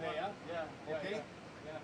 yeah? Yeah. Okay? Yeah. yeah.